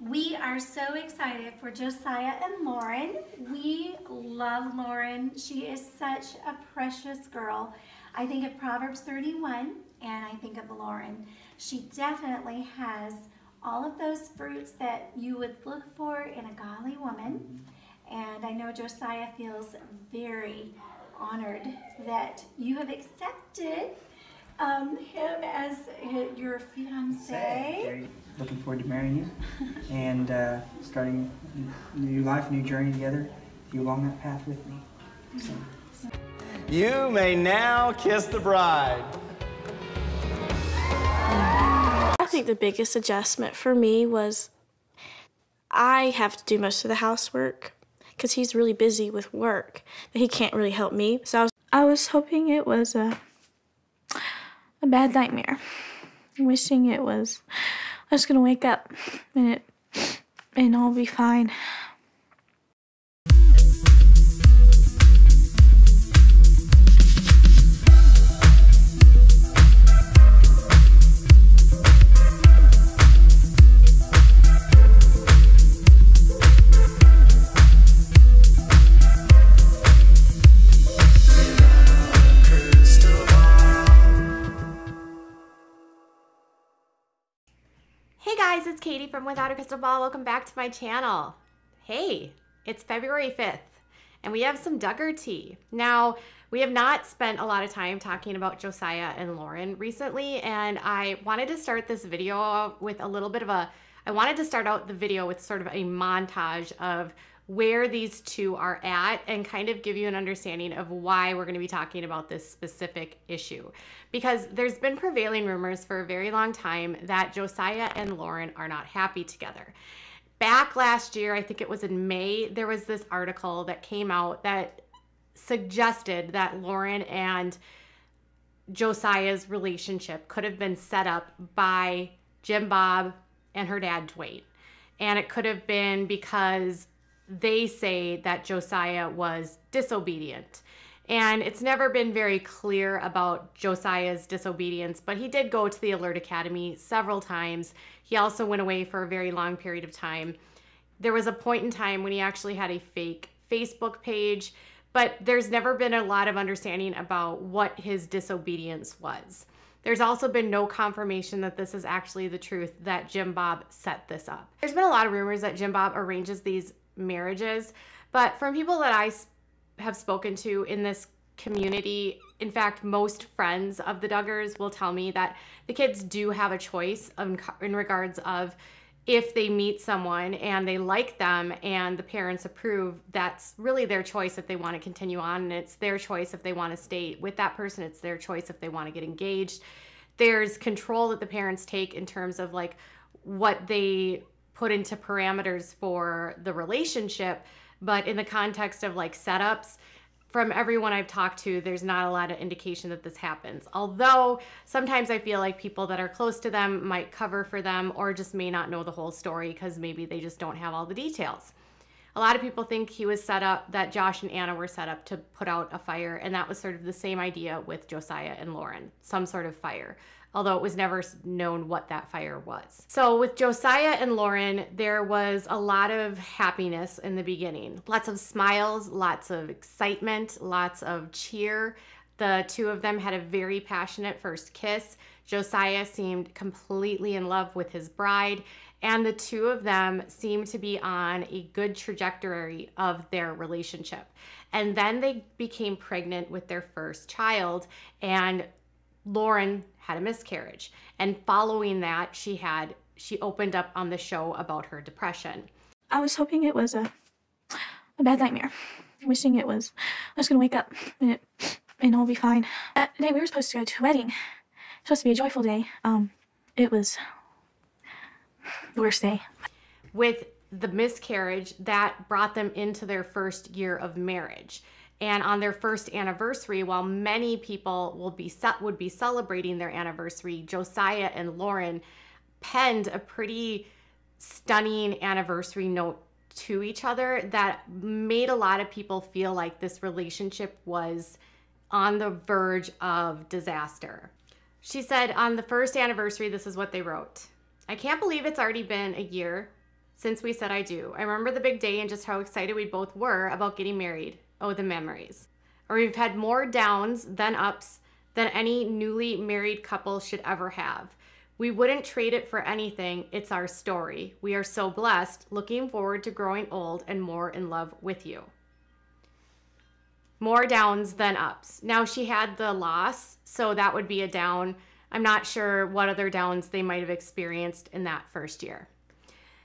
We are so excited for Josiah and Lauren. We love Lauren. She is such a precious girl. I think of Proverbs 31 and I think of Lauren. She definitely has all of those fruits that you would look for in a godly woman. And I know Josiah feels very honored that you have accepted um, him as your fiance. Looking forward to marrying you and uh, starting a new life, new journey together. You along that path with me. So. You may now kiss the bride. I think the biggest adjustment for me was I have to do most of the housework because he's really busy with work that he can't really help me. So I was, I was hoping it was a, a bad nightmare. Wishing it was, I was gonna wake up and it, and all be fine. Katie from Without a Crystal Ball. Welcome back to my channel. Hey, it's February 5th and we have some Duggar tea. Now, we have not spent a lot of time talking about Josiah and Lauren recently and I wanted to start this video with a little bit of a, I wanted to start out the video with sort of a montage of where these two are at and kind of give you an understanding of why we're going to be talking about this specific issue. Because there's been prevailing rumors for a very long time that Josiah and Lauren are not happy together. Back last year, I think it was in May, there was this article that came out that suggested that Lauren and Josiah's relationship could have been set up by Jim Bob and her dad, Dwayne. And it could have been because they say that Josiah was disobedient. And it's never been very clear about Josiah's disobedience, but he did go to the Alert Academy several times. He also went away for a very long period of time. There was a point in time when he actually had a fake Facebook page, but there's never been a lot of understanding about what his disobedience was. There's also been no confirmation that this is actually the truth that Jim Bob set this up. There's been a lot of rumors that Jim Bob arranges these marriages. But from people that I have spoken to in this community, in fact, most friends of the Duggars will tell me that the kids do have a choice in regards of if they meet someone and they like them and the parents approve, that's really their choice if they want to continue on. And it's their choice if they want to stay with that person. It's their choice if they want to get engaged. There's control that the parents take in terms of like what they put into parameters for the relationship. But in the context of like setups, from everyone I've talked to, there's not a lot of indication that this happens. Although sometimes I feel like people that are close to them might cover for them or just may not know the whole story because maybe they just don't have all the details. A lot of people think he was set up, that Josh and Anna were set up to put out a fire, and that was sort of the same idea with Josiah and Lauren some sort of fire although it was never known what that fire was. So with Josiah and Lauren, there was a lot of happiness in the beginning. Lots of smiles, lots of excitement, lots of cheer. The two of them had a very passionate first kiss. Josiah seemed completely in love with his bride, and the two of them seemed to be on a good trajectory of their relationship. And then they became pregnant with their first child, and Lauren had a miscarriage. And following that, she had she opened up on the show about her depression. I was hoping it was a a bad nightmare. Wishing it was I was gonna wake up and it and all be fine. That day we were supposed to go to a wedding. supposed to be a joyful day. Um it was the worst day. With the miscarriage, that brought them into their first year of marriage and on their first anniversary while many people will be would be celebrating their anniversary josiah and lauren penned a pretty stunning anniversary note to each other that made a lot of people feel like this relationship was on the verge of disaster she said on the first anniversary this is what they wrote i can't believe it's already been a year since we said I do. I remember the big day and just how excited we both were about getting married. Oh, the memories. Or we've had more downs than ups than any newly married couple should ever have. We wouldn't trade it for anything. It's our story. We are so blessed, looking forward to growing old and more in love with you. More downs than ups. Now she had the loss, so that would be a down. I'm not sure what other downs they might have experienced in that first year.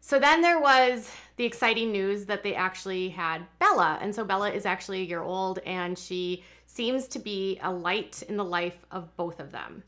So then there was the exciting news that they actually had Bella. And so Bella is actually a year old and she seems to be a light in the life of both of them.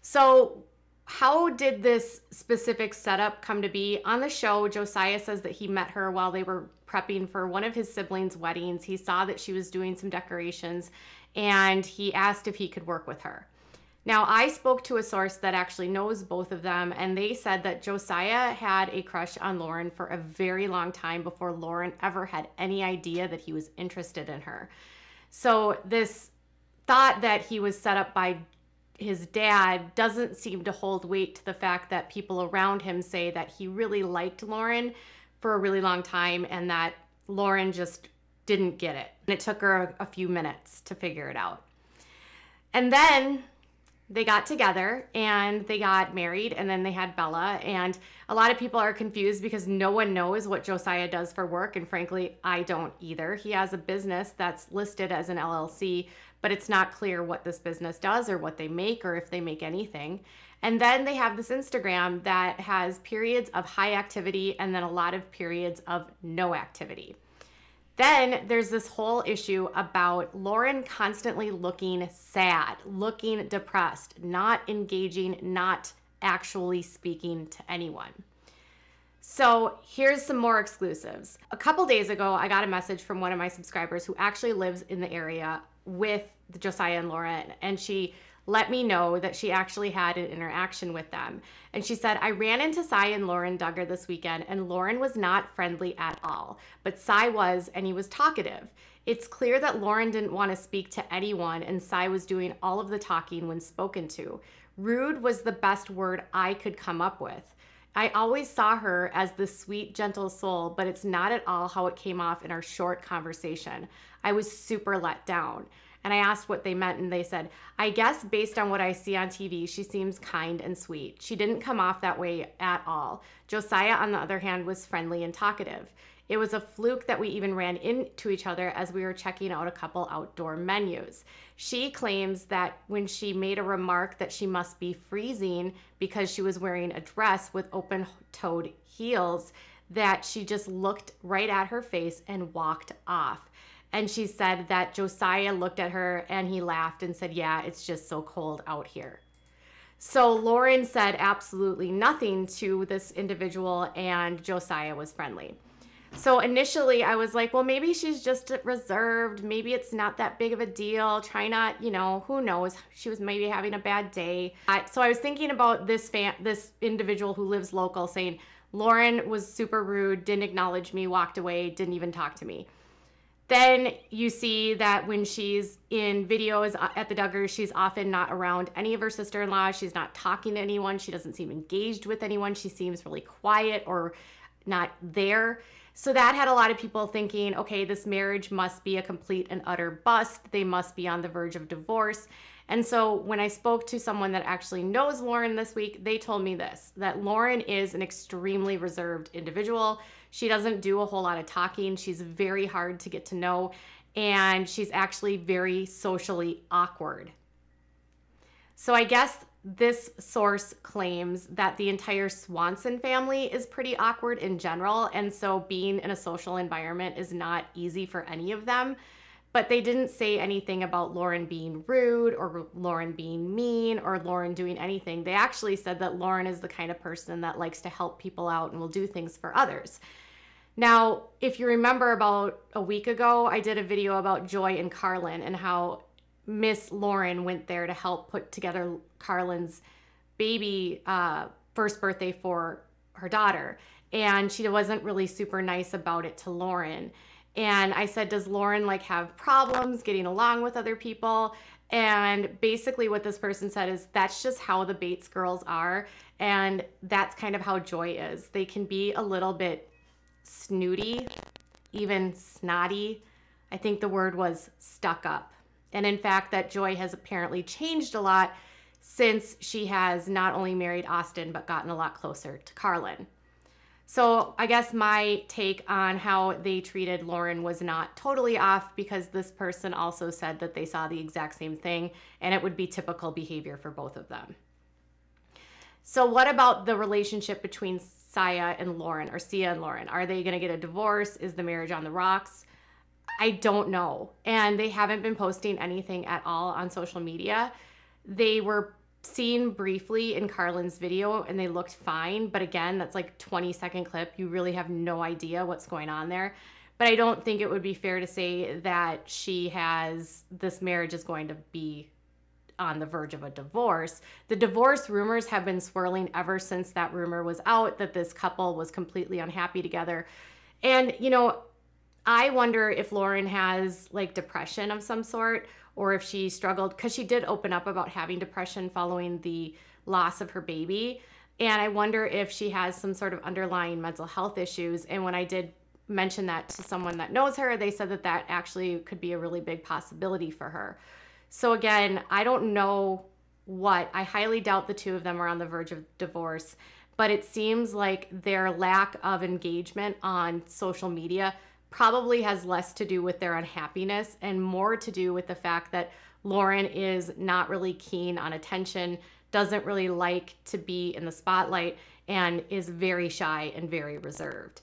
So, how did this specific setup come to be? On the show, Josiah says that he met her while they were prepping for one of his siblings' weddings. He saw that she was doing some decorations and he asked if he could work with her. Now, I spoke to a source that actually knows both of them, and they said that Josiah had a crush on Lauren for a very long time before Lauren ever had any idea that he was interested in her. So, this thought that he was set up by his dad doesn't seem to hold weight to the fact that people around him say that he really liked Lauren for a really long time and that Lauren just didn't get it. And it took her a, few minutes to figure it out. And then they got together and they got married and then they had Bella. And a lot of people are confused because no one knows what Josiah does for work. And frankly, I don't either. He has a business that's listed as an LLC, but it's not clear what this business does or what they make or if they make anything. And then they have this Instagram that has periods of high activity and then a lot of periods of no activity. Then there's this whole issue about Lauren constantly looking sad, looking depressed, not engaging, not actually speaking to anyone. So here's some more exclusives. A couple days ago, I got a message from one of my subscribers who actually lives in the area with Josiah and Lauren, and she let me know that she actually had an interaction with them. And she said, I ran into Cy and Lauren Duggar this weekend, and Lauren was not friendly at all, but Cy was, and he was talkative. It's clear that Lauren didn't want to speak to anyone, and Cy was doing all of the talking when spoken to. Rude was the best word I could come up with. I always saw her as the sweet, gentle soul, but it's not at all how it came off in our short conversation. I was super let down. And I asked what they meant, and they said, I guess based on what I see on TV, she seems kind and sweet. She didn't come off that way at all. Josiah, on the other hand, was friendly and talkative. It was a fluke that we even ran into each other as we were checking out a couple outdoor menus. She claims that when she made a remark that she must be freezing because she was wearing a dress with open toed heels, that she just looked right at her face and walked off. And she said that Josiah looked at her and he laughed and said, Yeah, it's just so cold out here. So Lauren said absolutely nothing to this individual, and Josiah was friendly. So initially, I was like, well, maybe she's just reserved. Maybe it's not that big of a deal. Try not, you know, who knows? She was maybe having a bad day. So I was thinking about this fan, this individual who lives local, saying Lauren was super rude, didn't acknowledge me, walked away, didn't even talk to me. Then you see that when she's in videos uh, at the Duggars, she's often not around any of her sister in laws. She's not talking to anyone. She doesn't seem engaged with anyone. She seems really quiet or not there. So that had a lot of people thinking, okay, this marriage must be a complete and utter bust. They must be on the verge of divorce. And so when I spoke to someone that actually knows Lauren this week, they told me this that Lauren is an extremely reserved individual. She doesn't do a whole lot of talking. She's very hard to get to know, and she's actually very socially awkward. So I guess this source claims that the entire Swanson family is pretty awkward in general, and so being in a social environment is not easy for any of them. But they didn't say anything about Lauren being rude or Lauren being mean or Lauren doing anything. They actually said that Lauren is the kind of person that likes to help people out and will do things for others. Now, if you remember about a week ago, I did a video about Joy and Carlin and how Miss Lauren went there to help put together Carlin's baby uh, first birthday for her daughter. And she wasn't really super nice about it to Lauren. And I said, Does Lauren like have problems getting along with other people? And basically, what this person said is that's just how the Bates girls are. And that's kind of how Joy is. They can be a little bit snooty, even snotty. I think the word was stuck up. And in fact, that Joy has apparently changed a lot since she has not only married Austin, but gotten a lot closer to Carlin. So I guess my take on how they treated Lauren was not totally off because this person also said that they saw the exact same thing and it would be typical behavior for both of them. So what about the relationship between Saya and Lauren or Sia and Lauren? Are they going to get a divorce? Is the marriage on the rocks? I don't know. And they haven't been posting anything at all on social media. They were seen briefly in Carlin's video and they looked fine, but again, that's like 20 second clip. You really have no idea what's going on there. But I don't think it would be fair to say that she has this marriage is going to be on the verge of a divorce. The divorce rumors have been swirling ever since that rumor was out that this couple was completely unhappy together. And, you know, I wonder if Lauren has like depression of some sort or if she struggled because she did open up about having depression following the loss of her baby. And I wonder if she has some sort of underlying mental health issues. And when I did mention that to someone that knows her, they said that that actually could be a really big possibility for her. So again, I don't know what. I highly doubt the two of them are on the verge of divorce, but it seems like their lack of engagement on social media probably has less to do with their unhappiness and more to do with the fact that Lauren is not really keen on attention, doesn't really like to be in the spotlight, and is very shy and very reserved.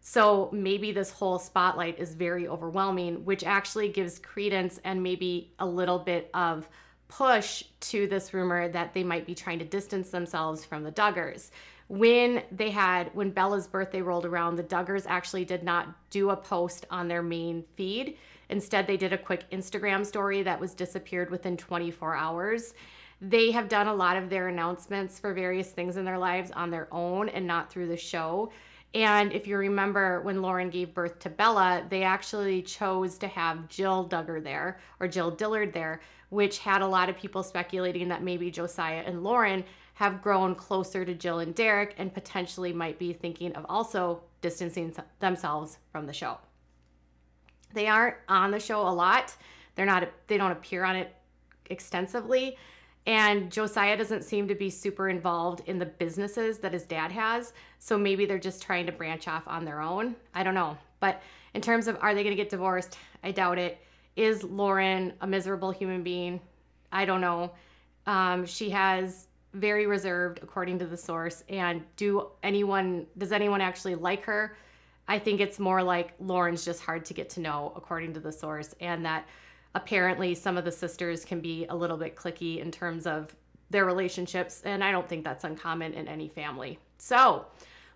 So maybe this whole spotlight is very overwhelming, which actually gives credence and maybe a little bit of push to this rumor that they might be trying to distance themselves from the Duggars. When they had, when Bella's birthday rolled around, the Duggars actually did not do a post on their main feed. Instead, they did a quick Instagram story that was disappeared within 24 hours. They have done a lot of their announcements for various things in their lives on their own and not through the show. And if you remember when Lauren gave birth to Bella, they actually chose to have Jill Duggar there or Jill Dillard there, which had a lot of people speculating that maybe Josiah and Lauren have grown closer to Jill and Derick and potentially might be thinking of also distancing themselves from the show. They aren't on the show a lot. They're not they don't appear on it extensively, and Josiah doesn't seem to be super involved in the businesses that his dad has. So maybe they're just trying to branch off on their own. I don't know. But in terms of are they going to get divorced? I doubt it. Is Lauren a miserable human being? I don't know. Um, she has very reserved according to the source and do anyone does anyone actually like her i think it's more like lauren's just hard to get to know according to the source and that apparently some of the sisters can be a little bit clicky in terms of their relationships, and I don't think that's uncommon in any family. So,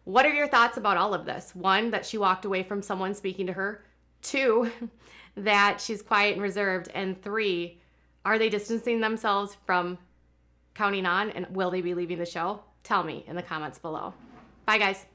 what are your thoughts about all of this? One, that she walked away from someone speaking to her. Two, that she's quiet and reserved. And three, are they distancing themselves from counting on and will they be leaving the show? Tell me in the comments below. Bye, guys.